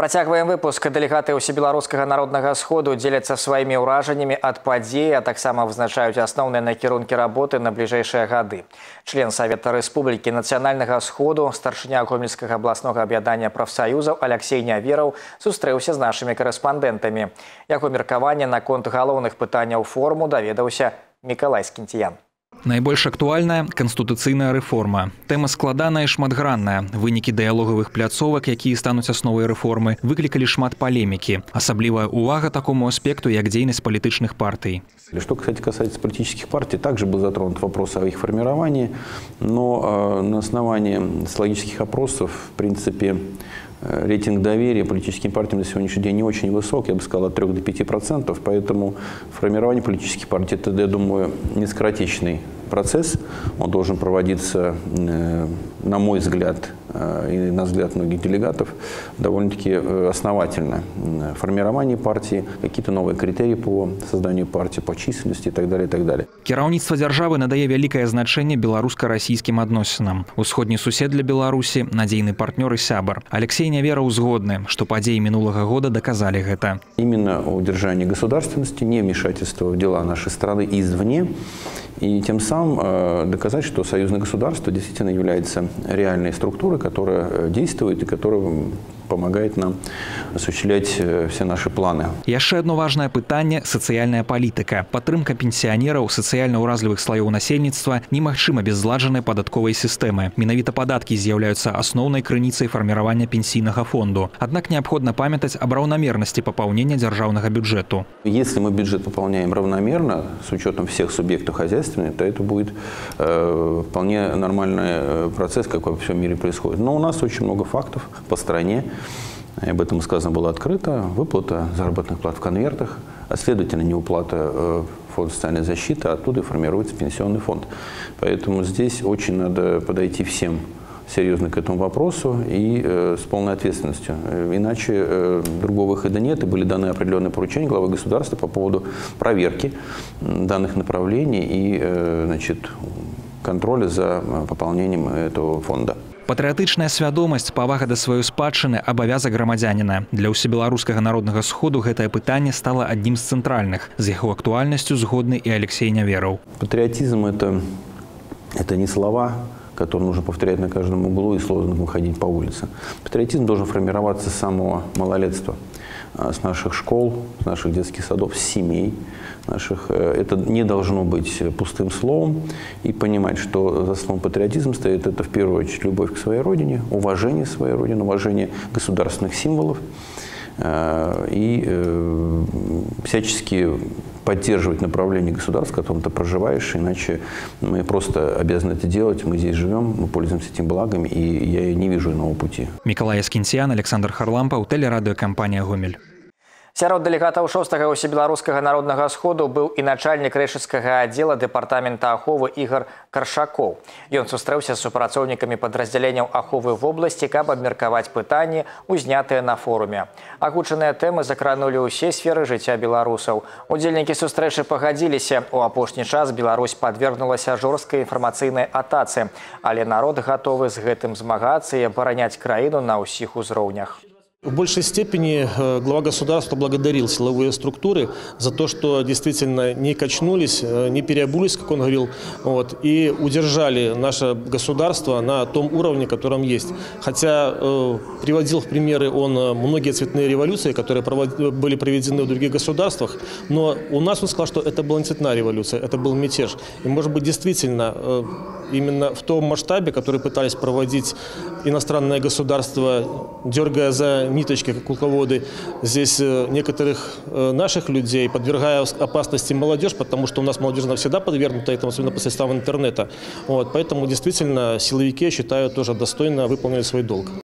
Працягваем выпуск дэлегаты ўсебеларускага народнага сходу дзеляцца сваімі ўражаннямі ад падзеі, а таксама вызначаюць асноўныя накірункі работы на бліжэйшыя гады. Член Савета Рэспублікі нацыянальнага сходу, старшыня гомельскага абласнога аб'ядання прафсаюзаў Алексей Нявераў сустрэўся з нашымі карэспандэнтамі. Яго меркаванне наконт галоўных пытанняў форуму даведаўся Мікалай Скінціян. Найбольш актуальная канстытуцыйная рэформа. Тэма складаная і шматгранная. Вынікі дыялогавых пляцовак, якія стануць асновай рэформы, выклікалі шмат палемікі. Асаблівая увага такому аспекту, як дзейнасць палітычных партый. Что, кстати, касается политических партий, также был затронут вопрос о их формировании, но э, на основании социологических опросов, в принципе, э, рейтинг доверия политическим партиям на сегодняшний день не очень высок, я бы сказал, от 3 до 5 процентов, поэтому формирование политических партий, это, я думаю, не скоротечный процесс, он должен проводиться, э, на мой взгляд, э, и на взгляд многих делегатов, довольно-таки э, основательно. Формирование партии, какие-то новые критерии по созданию партии, по численности и так далее, и так далее. Кіраўніцтва дзяржавы надае вялікае значэнне беларуска-расійскім адносінам. Усходні сусед для Беларусі, надзейны партнёр і сябар. Алексей Нявераў згодны, што падзеі мінулага года доказали гэта. Именно удержание государственности, не вмешательство в дела нашей страны извне, и тем самым э, доказать, что союзное государство действительно является реальной структурой, которая э, действует и которая помогает нам осуществлять э, все наши планы. Яшчэ одно важное пытанне сацыяльная палітыка. Падтрымка пенсіянераў сацыяльна ўразлівых слаёў насельніцтва немагчыма без зладжанай падатковай сістэмы. Менавіта падаткі з'яўляюцца асноўнай крыніцай фарміравання пенсійнага фонду. Аднак неабходна памятаць аб раўнамернасці папаўнення дзяржаўнага бюджэту. Если мы бюджет пополняем равномерно, с учетом всех субъектов хозяйственных, то это будет э, вполне нормальный э, процесс, как во всем мире происходит. Но у нас очень много фактов по стране, и об этом сказано было открыто. Выплата заработных плат в конвертах, а следовательно неуплата э, фонд социальной защиты, а оттуда формируется пенсионный фонд. Поэтому здесь очень надо подойти всем серьезно к этому вопросу и э, с полной ответственностью. Э, иначе э, другого выхода нет, и были даны определенные поручения главы государства по поводу проверки данных направлений и э, значит, контроля за э, пополнением этого фонда Патрыятычная свядомасць павага да сваёй спадчыны абавязак грамадзяніна. Для ўсебеларускага народнага сходу гэтае пытанне стала аднім з цэнтральных. З яго актуальнасцю згодны і Алексей Нявераў. Патриотизм это, это не слова, которые нужно повторять на каждом углу и с лозунгом ходить по улице. Патриотизм должен формироваться с самого малолетства, а, с наших школ, с наших детских садов, с семей наших. Э, это не должно быть пустым словом. И понимать, что за словом патриотизм стоит это в первую очередь любовь к своей родине, уважение своей родины, уважение государственных символов э, и э, всячески поддерживать направление государства, в котором ты проживаешь, иначе мы просто обязаны это делать. Мы здесь живем, мы пользуемся этим благом, и я не вижу иного пути. Миколай Скинсиан, Александр Харлампа, телерадиокомпания «Гомель». Сярод дэлегатаў шостага ўсебеларускага народнага сходу быў і начальнік рэчыцкага аддзела дэпартамента аховы ігар каршакоў. Ён сустрэўся з супрацоўнікамі падраздзяленняў аховы вобласці, каб абмеркаваць пытанні, узнятыя на форуме. Агучаныя тэмы закранулі ўсе сферы жыцця беларусаў. Удзельнікі сустрэчы пагадзіліся. У апошні час Беларусь падвергнулася жорсткай інфармацыйнай атацы, але народ гатовы з гэтым змагацца і абараняць краіну на ўсіх узроўнях. В большей степени э, глава государства благодарил силовые структуры за то, что действительно не качнулись, э, не переобулись, как он говорил, вот, и удержали наше государство на том уровне, котором есть. Хотя э, приводил в примеры он э, многие цветные революции, которые провод... были проведены в других государствах, но у нас он сказал, что это была не цветная революция, это был мятеж. И может быть действительно э, именно в том масштабе, который пытались проводить иностранное государство, дергая за ниточки, как кукловоды, здесь э, некоторых э, наших людей, подвергая опасности молодежь, потому что у нас молодежь навсегда подвергнута этому, особенно посредством интернета. Вот, поэтому действительно силовики, я считаю, тоже достойно выполнили свой долг.